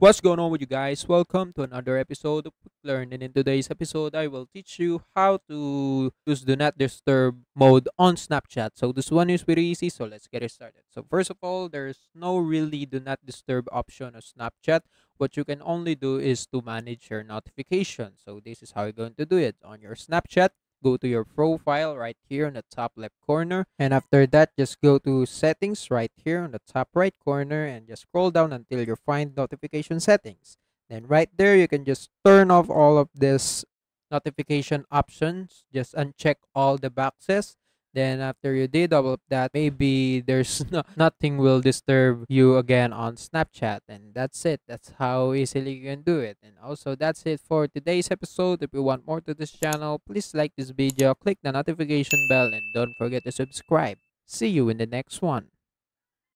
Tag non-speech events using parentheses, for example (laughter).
What's going on with you guys? Welcome to another episode of Quick Learn. And in today's episode, I will teach you how to use Do Not Disturb mode on Snapchat. So this one is pretty easy, so let's get it started. So first of all, there's no really Do Not Disturb option on Snapchat. What you can only do is to manage your notifications. So this is how you're going to do it. On your Snapchat, go to your profile right here in the top left corner. And after that just go to settings right here on the top right corner and just scroll down until you find notification settings. Then right there you can just turn off all of this notification options. Just uncheck all the boxes then after you did all that, maybe there's (laughs) no, nothing will disturb you again on Snapchat. And that's it. That's how easily you can do it. And also that's it for today's episode. If you want more to this channel, please like this video, click the notification bell, and don't forget to subscribe. See you in the next one.